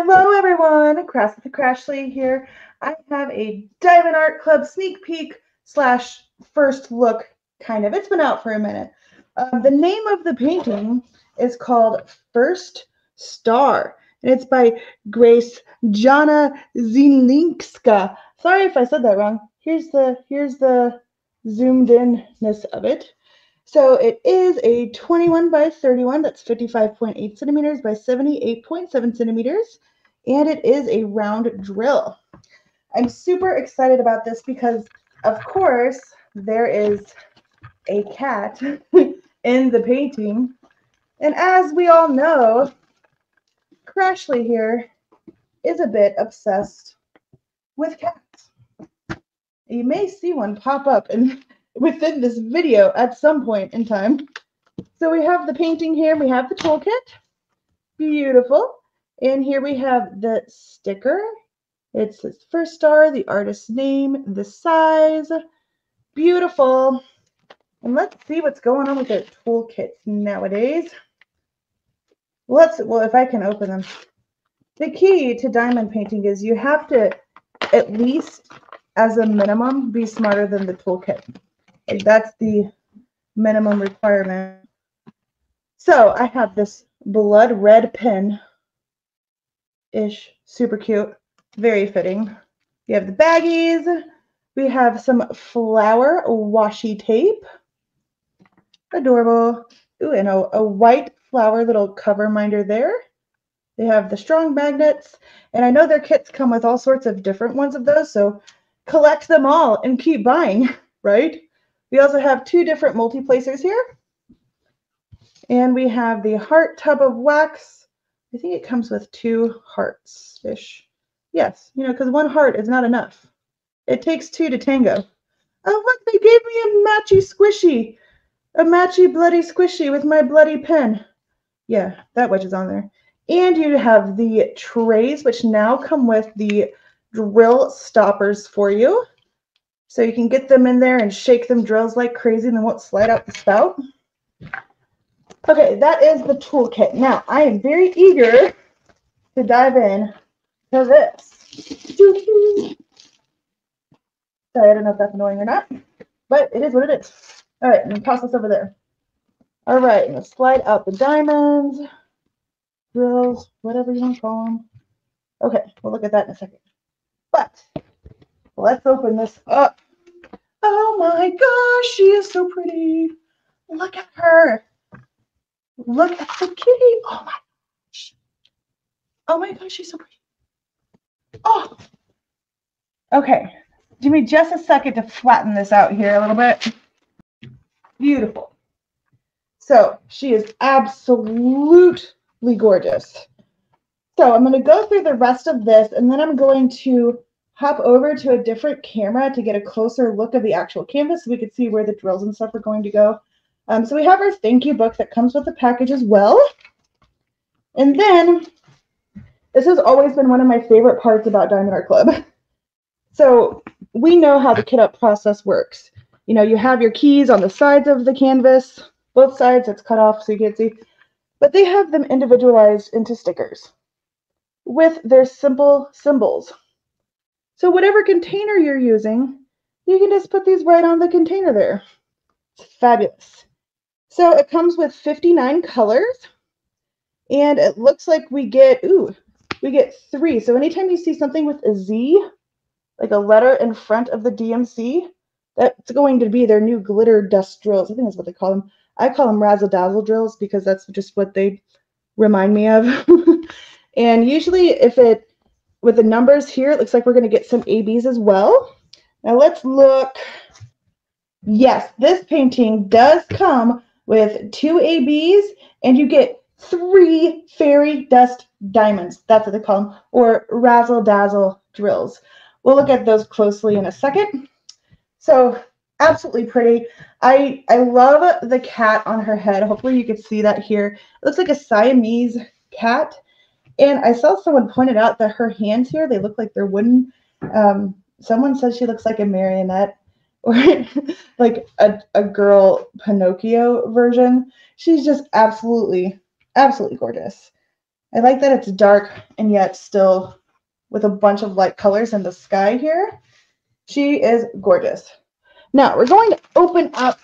Hello, everyone. Crash with the Crashley here. I have a Diamond Art Club sneak peek slash first look, kind of. It's been out for a minute. Um, the name of the painting is called First Star, and it's by Grace Jana Zielińska. Sorry if I said that wrong. Here's the here's the zoomed inness of it. So it is a 21 by 31, that's 55.8 centimeters by 78.7 centimeters, and it is a round drill. I'm super excited about this because, of course, there is a cat in the painting. And as we all know, Crashley here is a bit obsessed with cats. You may see one pop up in within this video at some point in time. So we have the painting here. We have the toolkit. Beautiful. And here we have the sticker. It's the first star, the artist's name, the size. Beautiful. And let's see what's going on with their toolkits nowadays. Let's, well, if I can open them. The key to diamond painting is you have to, at least as a minimum, be smarter than the toolkit. Like that's the minimum requirement. So I have this blood red pen ish, super cute, very fitting. We have the baggies. We have some flower washi tape. Adorable. Ooh, and a, a white flower little cover minder there. They have the strong magnets. And I know their kits come with all sorts of different ones of those. So collect them all and keep buying, right? We also have two different multi-placers here. And we have the heart tub of wax. I think it comes with two hearts-ish. Yes, you know, because one heart is not enough. It takes two to tango. Oh, look, they gave me a matchy squishy. A matchy bloody squishy with my bloody pen. Yeah, that wedge is on there. And you have the trays, which now come with the drill stoppers for you. So you can get them in there and shake them drills like crazy and they won't slide out the spout. Okay, that is the toolkit. Now, I am very eager to dive in to this. Sorry, I don't know if that's annoying or not, but it is what it is. All right, I'm to toss this over there. All right, I'm to slide out the diamonds, drills, whatever you want to call them. Okay, we'll look at that in a second. But Let's open this up. Oh my gosh, she is so pretty. Look at her. Look at the kitty. Oh my gosh. Oh my gosh, she's so pretty. Oh. Okay. Give me just a second to flatten this out here a little bit. Beautiful. So she is absolutely gorgeous. So I'm going to go through the rest of this and then I'm going to hop over to a different camera to get a closer look of the actual canvas so we could see where the drills and stuff are going to go. Um, so we have our thank you book that comes with the package as well. And then this has always been one of my favorite parts about Diamond Art Club. So we know how the kit up process works. You know, you have your keys on the sides of the canvas, both sides, it's cut off so you can't see, but they have them individualized into stickers with their simple symbols. So whatever container you're using, you can just put these right on the container there. It's fabulous. So it comes with 59 colors and it looks like we get, ooh, we get three. So anytime you see something with a Z, like a letter in front of the DMC, that's going to be their new glitter dust drills. I think that's what they call them. I call them razzle dazzle drills because that's just what they remind me of. and usually if it with the numbers here, it looks like we're going to get some ABs as well. Now let's look. Yes, this painting does come with two ABs, and you get three fairy dust diamonds. That's what they call them, or razzle dazzle drills. We'll look at those closely in a second. So absolutely pretty. I I love the cat on her head. Hopefully you can see that here. It looks like a Siamese cat. And I saw someone pointed out that her hands here, they look like they're wooden. Um, someone says she looks like a marionette or like a, a girl Pinocchio version. She's just absolutely, absolutely gorgeous. I like that it's dark and yet still with a bunch of light colors in the sky here. She is gorgeous. Now we're going to open up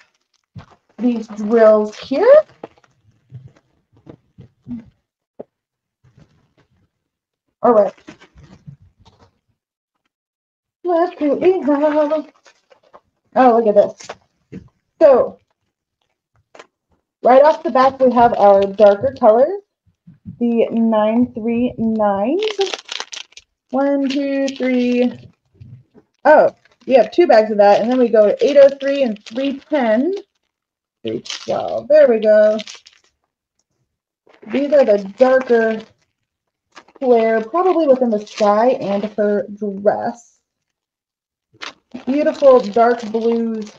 these drills here. All right. Let's see what we have. Oh, look at this. So, right off the bat, we have our darker colors, the 939s. One, two, three. Oh, you have two bags of that. And then we go to 803 and 310. 312. There we go. These are the darker flare, probably within the sky and her dress. Beautiful dark blues.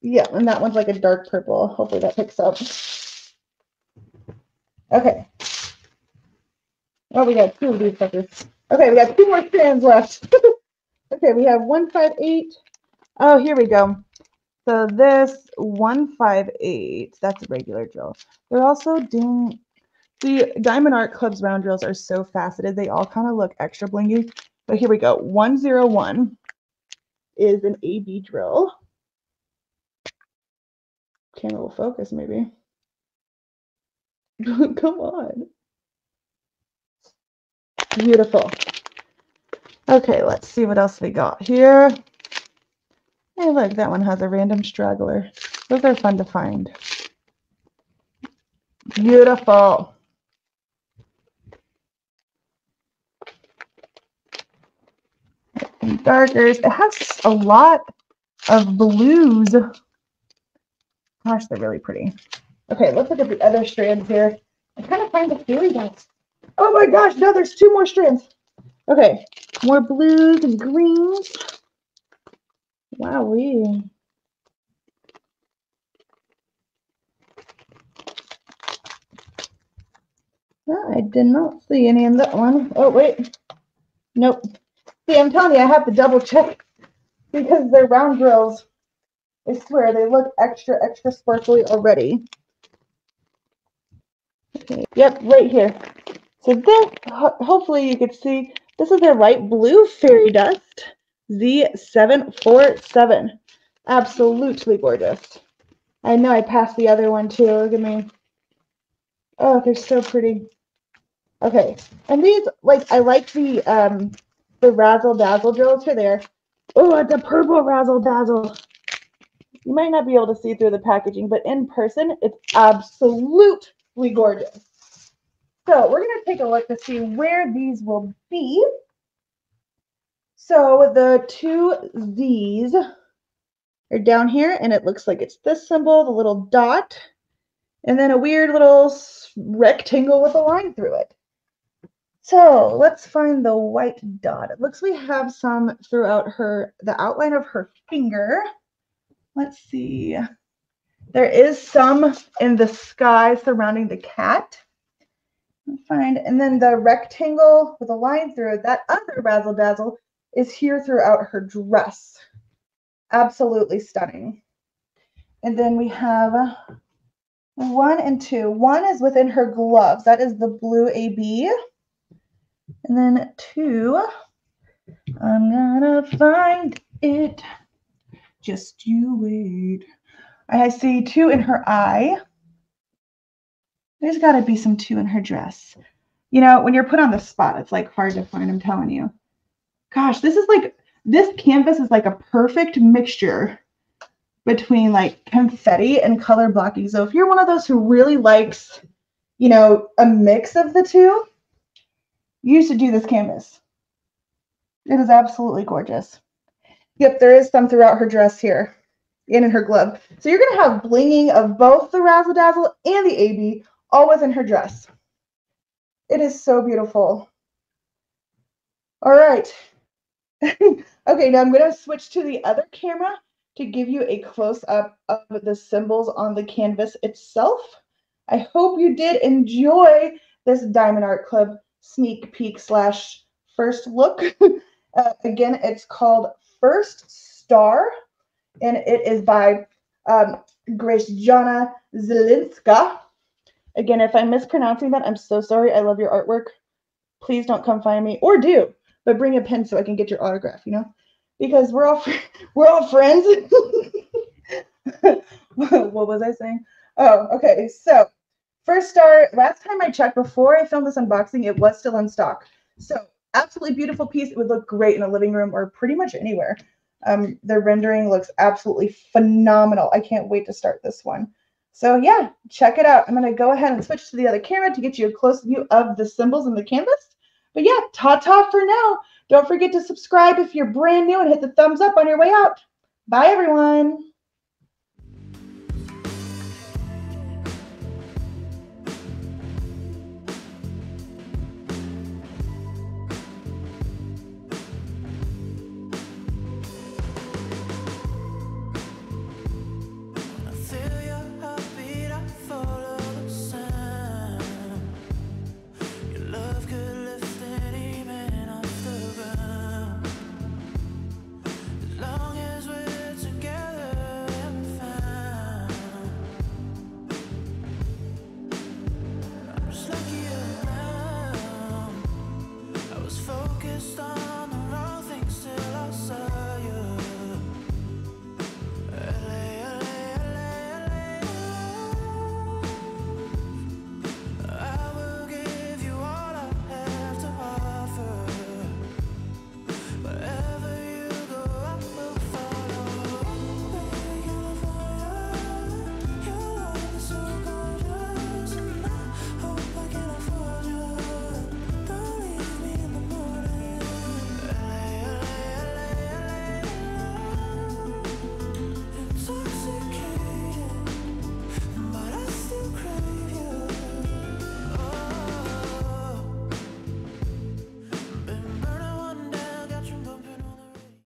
Yeah, and that one's like a dark purple. Hopefully that picks up. Okay. Oh, we got two of these suckers. Okay, we got two more strands left. okay, we have 158. Oh, here we go. So this 158, that's a regular drill. They're also doing, the Diamond Art Club's round drills are so faceted. They all kind of look extra blingy. But here we go. 101 is an AB drill. Camera will focus maybe. Come on. Beautiful. Okay, let's see what else we got here. Hey, look, that one has a random straggler. Those are fun to find. Beautiful. And darkers. It has a lot of blues. Gosh, they're really pretty. Okay, let's look at the other strands here. I kind of find the fairy dust. Oh my gosh, no, there's two more strands. Okay, more blues and greens. Wow, Wowee. Ah, I did not see any in that one. Oh, wait. Nope. See, I'm telling you, I have to double check because they're round drills. I swear, they look extra, extra sparkly already. Okay. Yep, right here. So this, ho hopefully you can see, this is their light blue fairy dust, Z747. Absolutely gorgeous. I know I passed the other one too. Look at me. Oh, they're so pretty. Okay, and these, like, I like the um the razzle dazzle drills here. There. Oh, it's a purple razzle dazzle. You might not be able to see through the packaging, but in person, it's absolutely gorgeous. So we're going to take a look to see where these will be. So the two Z's are down here, and it looks like it's this symbol, the little dot, and then a weird little rectangle with a line through it. So let's find the white dot. It looks we have some throughout her, the outline of her finger. Let's see. There is some in the sky surrounding the cat find, and then the rectangle with a line through it, that other razzle dazzle is here throughout her dress. Absolutely stunning. And then we have one and two. One is within her gloves. That is the blue AB. And then two, I'm gonna find it. Just you wait. I see two in her eye. There's got to be some two in her dress. You know, when you're put on the spot, it's like hard to find, I'm telling you. Gosh, this is like, this canvas is like a perfect mixture between like confetti and color blocking. So if you're one of those who really likes, you know, a mix of the two, you should do this canvas. It is absolutely gorgeous. Yep, there is some throughout her dress here and in her glove. So you're going to have blinging of both the Razzle Dazzle and the AB all within her dress. It is so beautiful. All right. okay, now I'm going to switch to the other camera to give you a close-up of the symbols on the canvas itself. I hope you did enjoy this Diamond Art Club sneak peek slash first look. uh, again, it's called First Star, and it is by um, Grace Jana Zelinska. Again, if I'm mispronouncing that, I'm so sorry. I love your artwork. Please don't come find me, or do, but bring a pen so I can get your autograph. You know, because we're all we're all friends. what was I saying? Oh, okay. So first star. Last time I checked, before I filmed this unboxing, it was still in stock. So absolutely beautiful piece. It would look great in a living room or pretty much anywhere. Um, the rendering looks absolutely phenomenal. I can't wait to start this one. So yeah, check it out. I'm going to go ahead and switch to the other camera to get you a close view of the symbols in the canvas. But yeah, ta-ta for now. Don't forget to subscribe if you're brand new and hit the thumbs up on your way out. Bye, everyone.